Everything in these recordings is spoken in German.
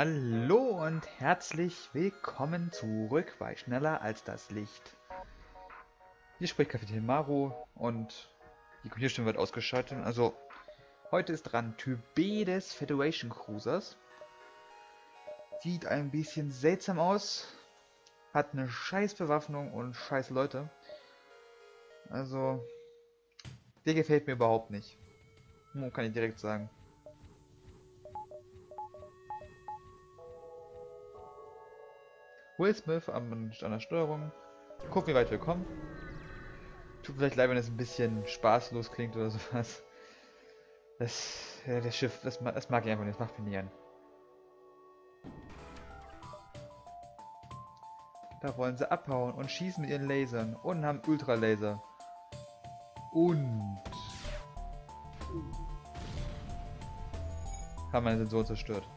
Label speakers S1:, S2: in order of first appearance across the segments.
S1: Hallo und herzlich willkommen zurück bei Schneller als das Licht. Hier spricht Kapitän Maru und die Computerstimme wird ausgeschaltet. Also, heute ist dran Typ B des Federation Cruisers. Sieht ein bisschen seltsam aus. Hat eine scheiß Bewaffnung und scheiß Leute. Also, der gefällt mir überhaupt nicht. Kann ich direkt sagen. Will Smith an, an der Steuerung. Gucken, wie weit wir kommen. Tut vielleicht leid, wenn es ein bisschen spaßlos klingt oder sowas. Das, ja, das Schiff, das, das mag ich einfach nicht, das macht mich nie an. Da wollen sie abhauen und schießen mit ihren Lasern und haben Ultralaser. Und haben meine Sensoren zerstört.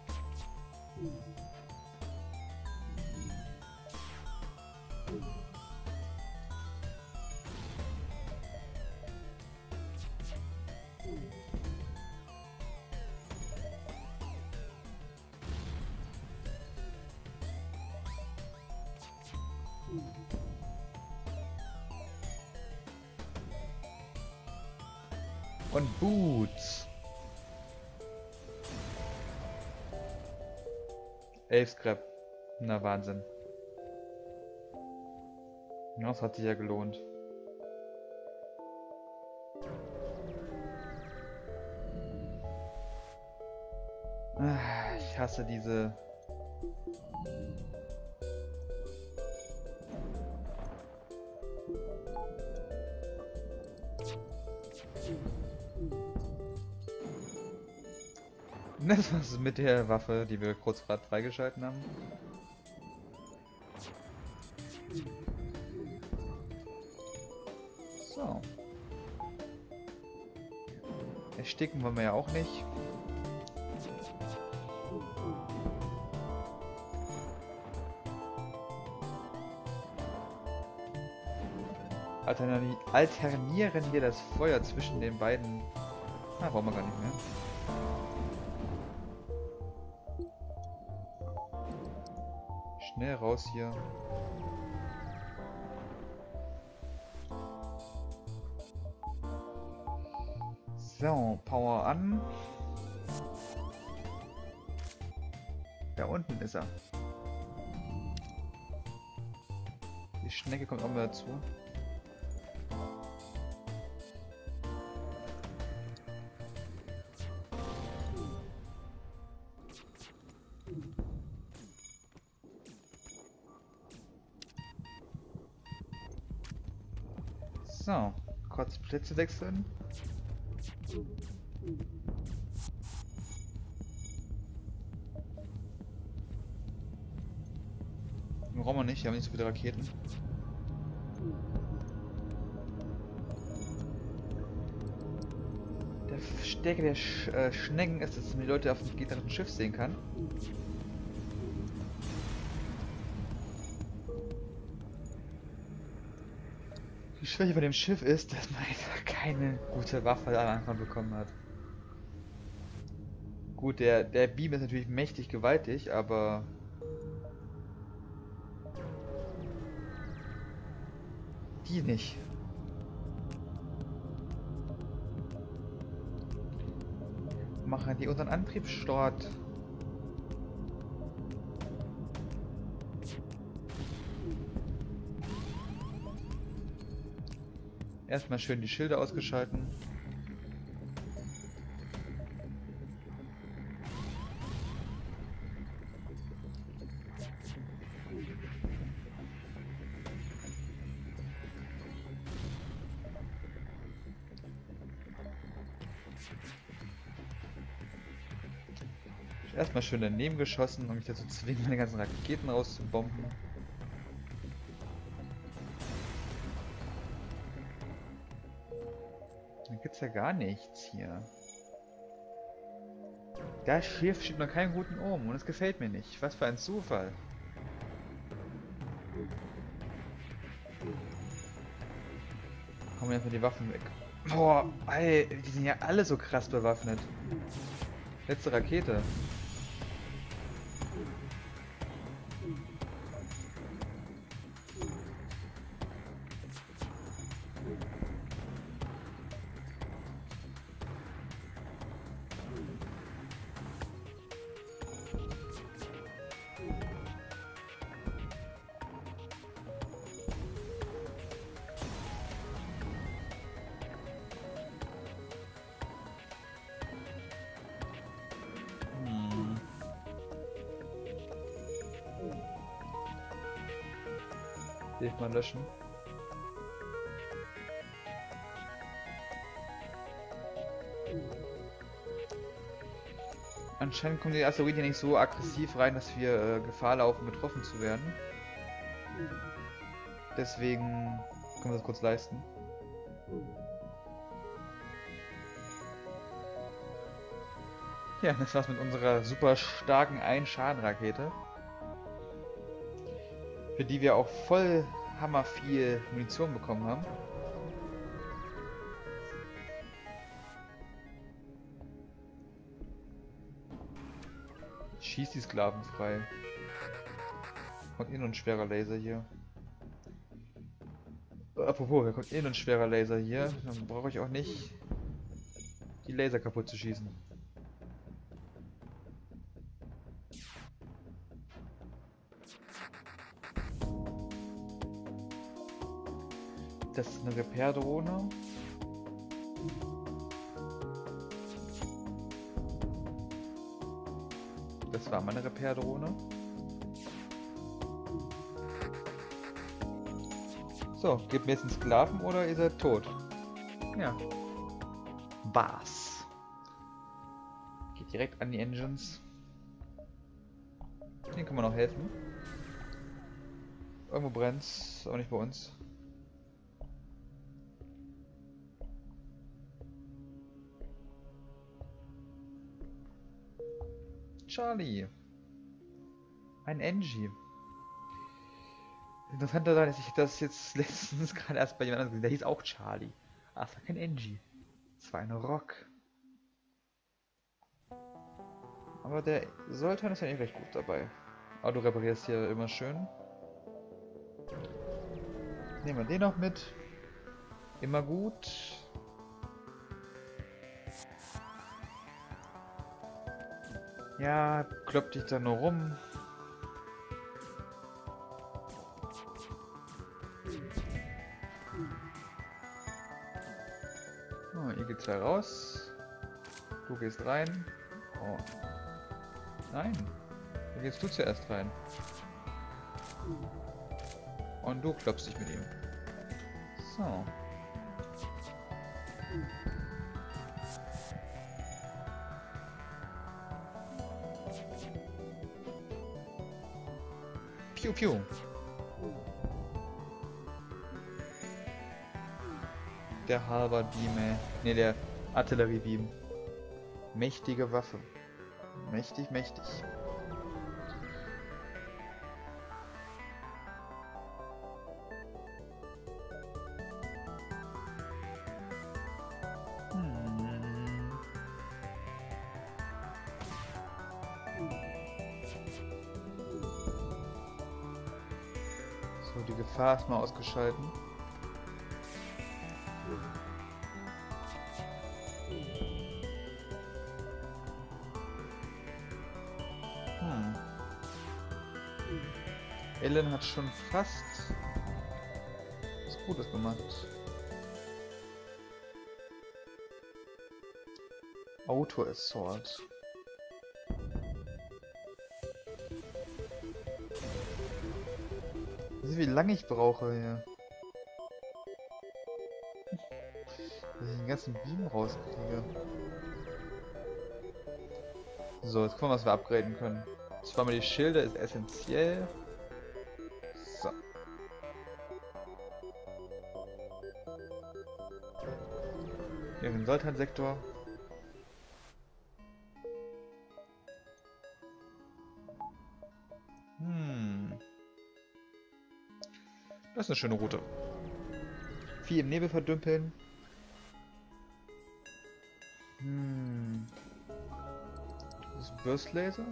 S1: Elf Scrap. Na Wahnsinn. Das hat sich ja gelohnt. Ah, ich hasse diese Das war's mit der Waffe, die wir kurz gerade freigeschalten haben. So. Ersticken wollen wir ja auch nicht. Alternieren wir das Feuer zwischen den beiden. Ah, brauchen wir gar nicht mehr. Schnell raus hier. So, Power an. Da unten ist er. Die Schnecke kommt auch mal dazu. Plätze wechseln. Brauchen wir nicht, wir haben nicht so viele Raketen. Der Stärke der Sch äh, Schnecken ist, dass man die Leute auf dem gegnerischen Schiff sehen kann. Schwäche von dem Schiff ist, dass man einfach keine gute Waffe am Anfang bekommen hat. Gut, der, der Beam ist natürlich mächtig gewaltig, aber... Die nicht. Machen die unseren Antriebsstort Erstmal schön die Schilder ausgeschalten. Erstmal schön daneben geschossen, um mich dazu zu zwingen, meine ganzen Raketen rauszubomben. Ja gar nichts hier. Das Schiff steht noch keinen guten oben und es gefällt mir nicht. Was für ein Zufall. Kommen einfach die Waffen weg. Boah, ey, die sind ja alle so krass bewaffnet. Letzte Rakete. Bild mal löschen. Anscheinend kommen die Asteroiden nicht so aggressiv rein, dass wir äh, Gefahr laufen, getroffen zu werden. Deswegen können wir das kurz leisten. Ja, das war's mit unserer super starken Ein-Schaden-Rakete. Für die wir auch voll hammer viel Munition bekommen haben. Schießt die Sklaven frei. Kommt eh nur ein schwerer Laser hier. Apropos, da kommt eh nur ein schwerer Laser hier. Dann brauche ich auch nicht die Laser kaputt zu schießen. Das ist eine Repair-Drohne. Das war meine Repair-Drohne. So, gebt mir jetzt einen Sklaven oder ihr seid tot. Ja. Was? Geht direkt an die Engines. Den kann man noch helfen. Irgendwo brennt's, aber nicht bei uns. Charlie. Ein Engie. Interessant daran, dass ich das jetzt letztens gerade erst bei jemand anderem gesehen Der hieß auch Charlie. Ach, das war kein Engie. Das war ein Rock. Aber der Sultan ist ja nicht recht gut dabei. Aber du reparierst hier immer schön. Nehmen wir den noch mit. Immer gut. Ja, kloppt dich da nur rum. Oh, ihr geht zwei raus. Du gehst rein. Oh. Nein. Da gehst du zuerst rein. Und du klopfst dich mit ihm. So. Piu piu. Der Harvard Beam, ey. Ne, der Artillerie Beam. Mächtige Waffe. Mächtig, mächtig. So, die Gefahr ist mal ausgeschalten. Hm. Ellen hat schon fast was Gutes gemacht. Auto Assault. Wie lange ich brauche hier. Dass ich den ganzen Beam rauskriege. So, jetzt gucken wir, was wir upgraden können. Zweimal die Schilde ist essentiell. So. Hier im Sultan-Sektor. Eine schöne Route. Viel im Nebel verdümpeln. Hm. Das ist Burst Laser?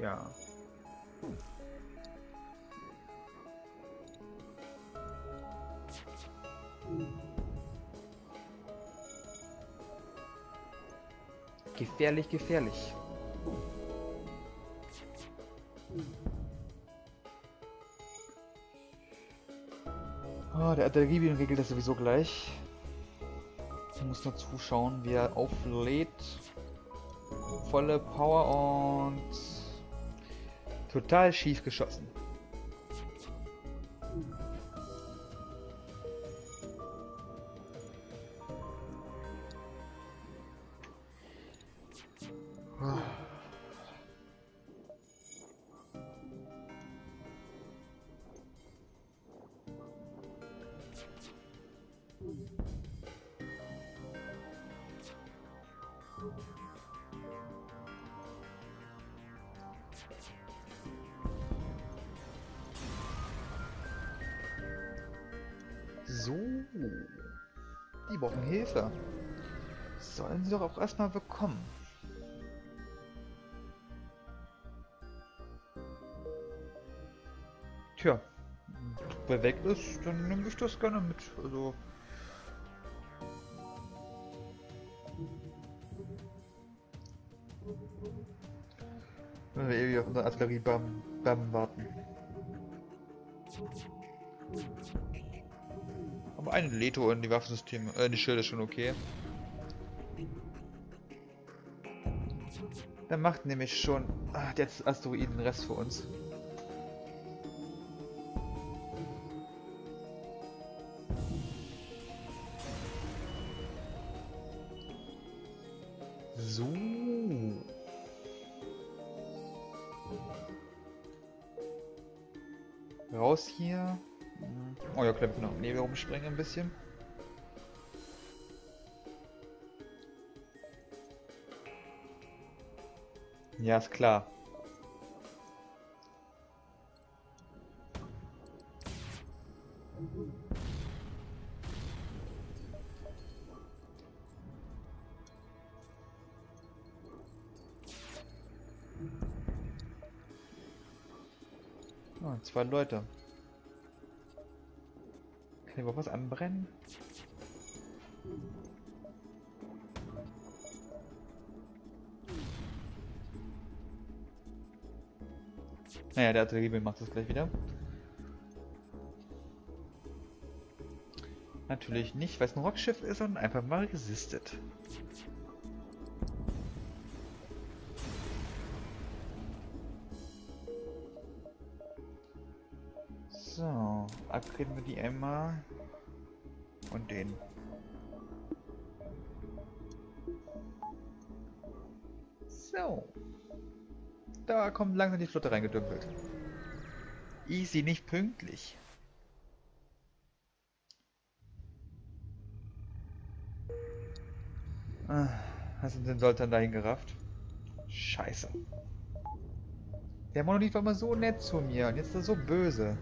S1: Ja. Gefährlich, gefährlich. Oh, der Artilleriebeam regelt das sowieso gleich. Ich muss nur zuschauen, wie er auflädt. Volle Power und total schief geschossen. So. Die brauchen Hilfe. Sollen sie doch auch erstmal bekommen. Tja, wer weg ist, dann nehme ich das gerne mit. Also. Wenn wir ewig auf unsere Artillerie-Bam warten. Aber eine Leto in die Waffensysteme, äh, die Schilde ist schon okay. Dann macht nämlich schon ah, jetzt Asteroiden den Rest für uns. So. Raus hier. Oh ja, klemmt noch Nebel rumspringen ein bisschen. Ja, ist klar. Oh, zwei Leute. Kann überhaupt was anbrennen? Naja, der Artillerie macht das gleich wieder. Natürlich nicht, weil es ein Rockschiff ist, sondern einfach mal resistet. So, upgraden wir die Emma und den. So. Da kommt langsam die Flotte reingedümpelt. Easy, nicht pünktlich. Ah, hast du den Sultan dahin gerafft? Scheiße. Der Monolith war immer so nett zu mir und jetzt ist er so böse.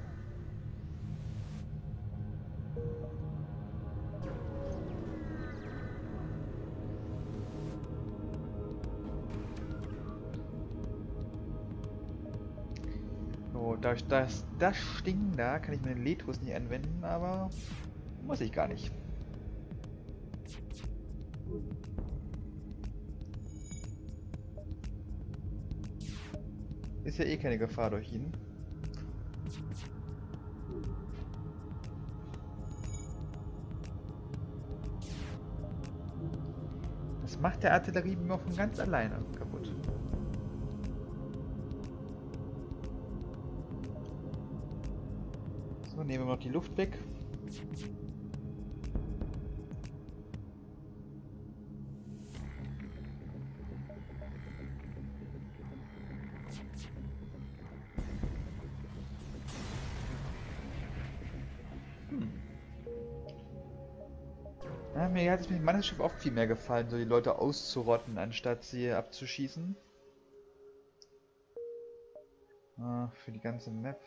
S1: Dadurch, dass das Ding da kann ich mir den Letus nicht anwenden, aber muss ich gar nicht. Ist ja eh keine Gefahr durch ihn. Das macht der Artillerie von ganz alleine kaputt. Nehmen wir noch die Luft weg. Hm. Mir hat es mit meinem Schiff oft viel mehr gefallen, so die Leute auszurotten, anstatt sie abzuschießen. Ah, für die ganze Map.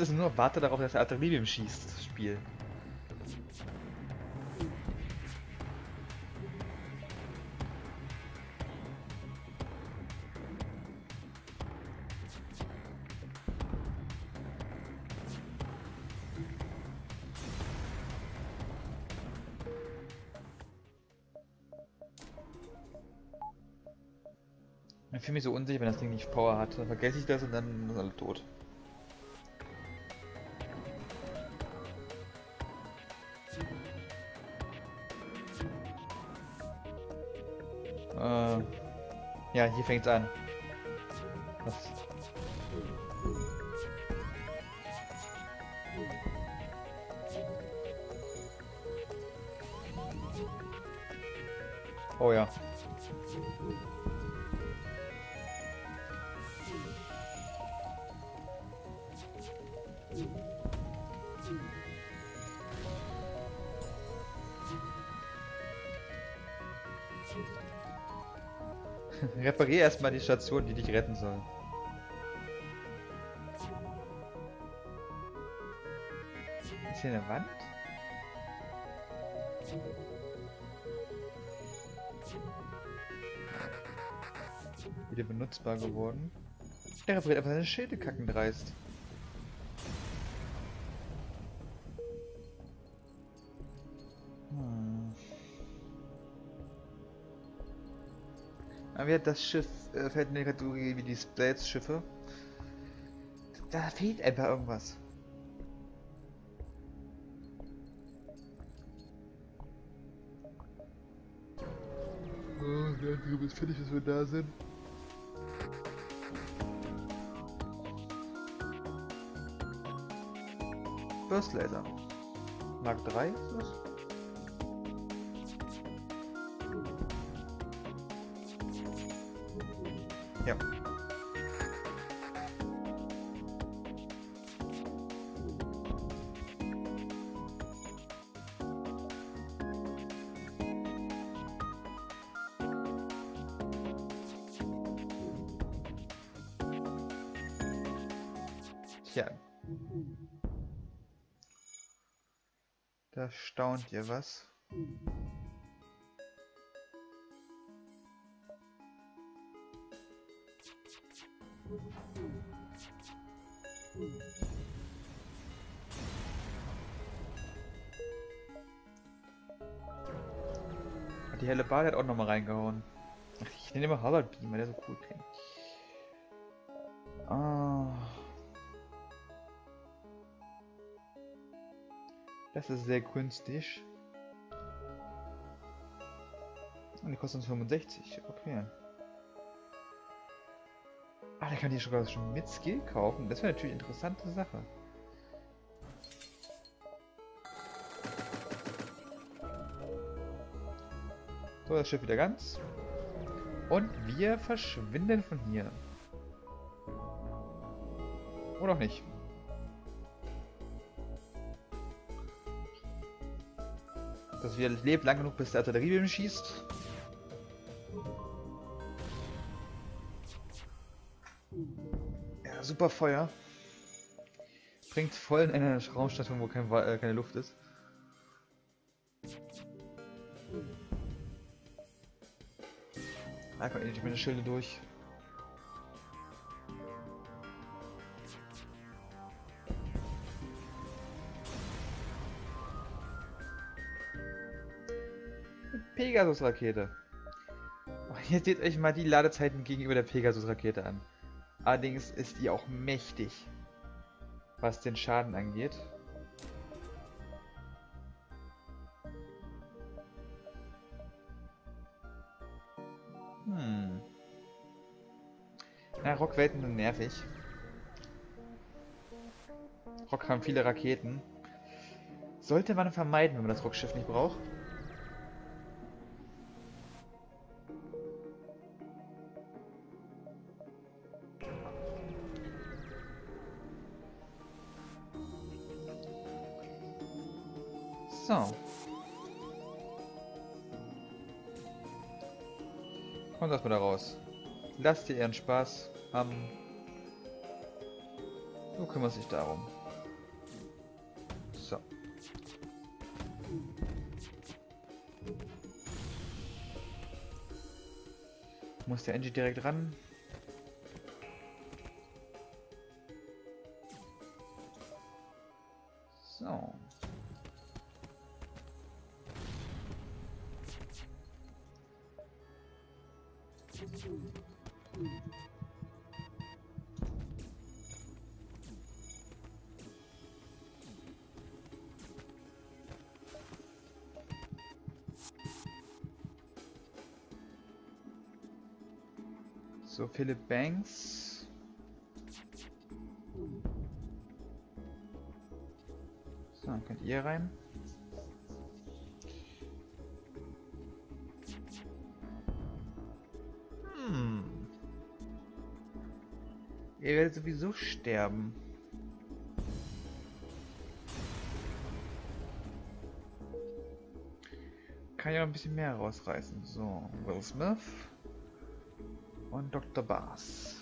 S1: ist nur, warte darauf, dass er Adrenaline schießt, Spiel. Ich fühle mich so unsicher, wenn das Ding nicht Power hat. Dann vergesse ich das und dann sind alle tot. Ja, hier fängt's an. Reparier erstmal die Station, die dich retten soll. Ist hier eine Wand? Wieder benutzbar geworden. Er repariert einfach seine Schilde kacken dreist. Ja, das Schiff äh, fällt in die Kategorie wie die Splades-Schiffe. Da fehlt einfach irgendwas. Oh, ja, du bist fertig, dass wir da sind. Burst Laser. Mark 3 ist das? Ja. Tja. Da staunt ihr was. Die helle Bade hat auch nochmal reingehauen. Ach, ich nenne immer Harvard Beam, weil der so cool klingt. Ah. Das ist sehr günstig. Und die kosten uns 65, okay. Ah, der kann die sogar schon mit Skill kaufen. Das wäre natürlich eine interessante Sache. So, das Schiff wieder ganz. Und wir verschwinden von hier. Oder auch nicht. Dass wir leben lang genug, bis der Artillerie schießt. Ja, super Feuer. Bringt voll in eine Raumstation, wo kein, äh, keine Luft ist. Da kommen endlich meine Schilde durch. Pegasus-Rakete. Oh, Hier seht euch mal die Ladezeiten gegenüber der Pegasus-Rakete an. Allerdings ist die auch mächtig, was den Schaden angeht. Rockwelten sind nervig. Rock haben viele Raketen. Sollte man vermeiden, wenn man das Rockschiff nicht braucht. So. Kommt erstmal da raus. Lasst ihr ihren Spaß haben. Du kümmerst dich darum. So. Muss der Engine direkt ran? So, Philipp Banks. So, dann könnt ihr rein. Hm. Ihr werdet sowieso sterben. Kann ja noch ein bisschen mehr rausreißen. So, Will Smith und Dr. Bars.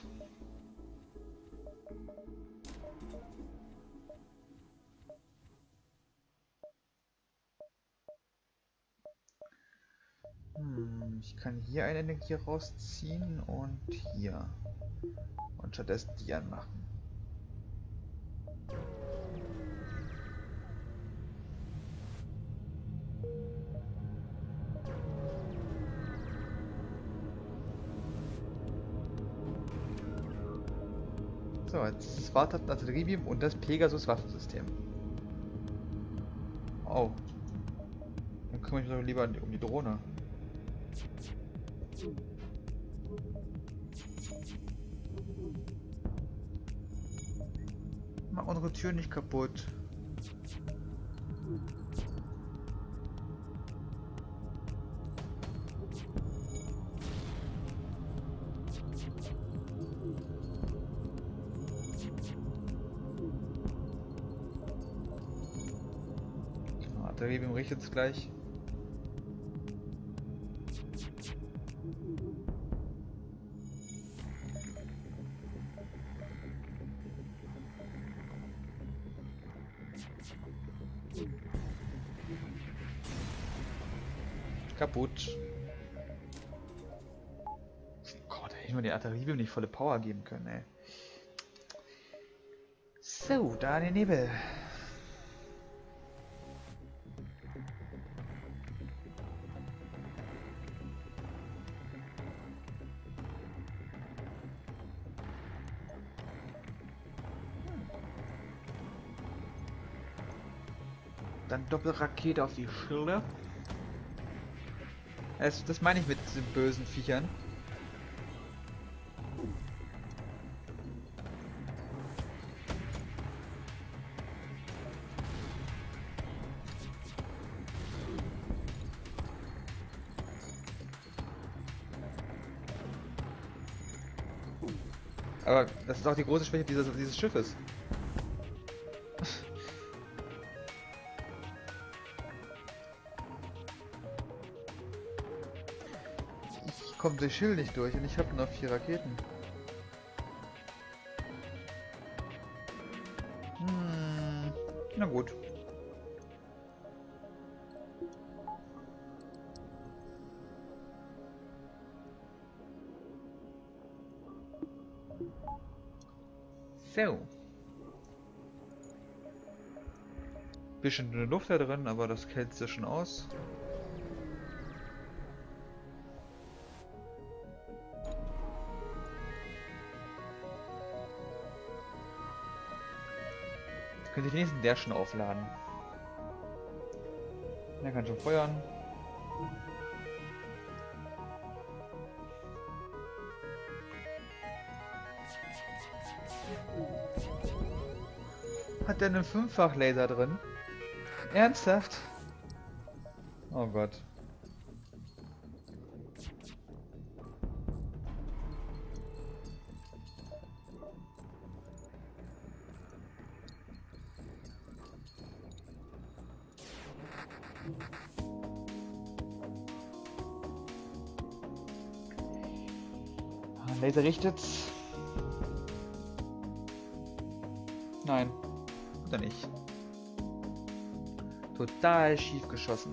S1: Hm, ich kann hier eine Energie rausziehen und hier. Und stattdessen die anmachen. So, jetzt das Warten Artilleriebeam und das Pegasus Waffensystem. Oh. Dann kümmere ich mich doch lieber um die Drohne. Mach unsere Tür nicht kaputt. Artilleriebeam richtet es gleich. Kaputt. Gott, hätte ich nur die Artilleriebeam nicht volle Power geben können, ey. So, da den Nebel. Dann Doppelrakete auf die Schilde. Das, das meine ich mit den bösen Viechern. Aber das ist auch die große Schwäche dieses, dieses Schiffes. Komme durch Schild nicht durch und ich habe noch vier Raketen. Hm, na gut. So. Bisschen dünne Luft da drin, aber das kältest du schon aus. Jetzt könnte ich den nächsten der schon aufladen. Der kann schon feuern. Hat der einen Fünffach-Laser drin? Ernsthaft? Oh Gott. Laser richtet. Nein, oder nicht. Total schief geschossen.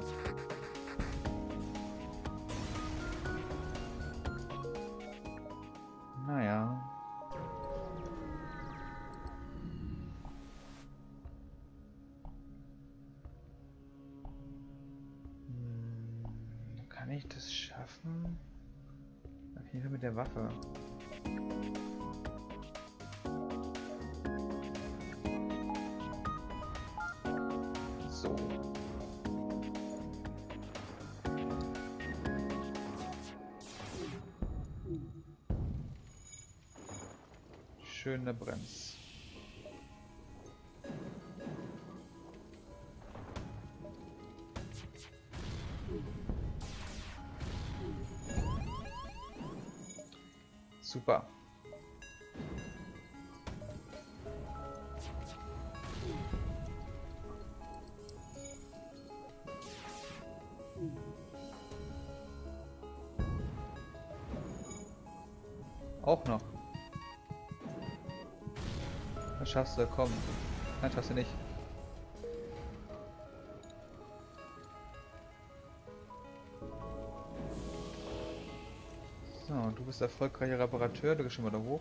S1: Schöne Brems. Schaffst du, komm. Nein, schaffst du nicht. So, du bist erfolgreicher Reparateur, du gehst schon mal da hoch.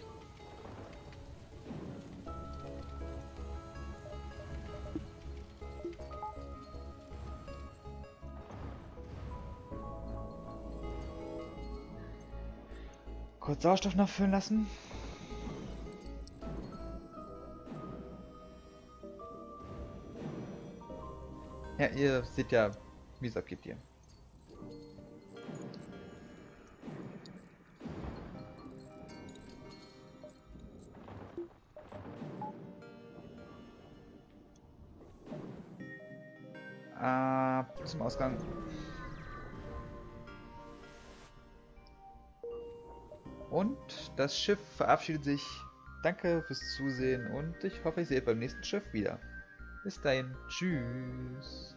S1: Kurz Sauerstoff nachfüllen lassen. Ja, ihr seht ja, wie es abgeht hier. Ab zum Ausgang. Und das Schiff verabschiedet sich. Danke fürs Zusehen und ich hoffe, ich sehe beim nächsten Schiff wieder. Bis dahin. Tschüss.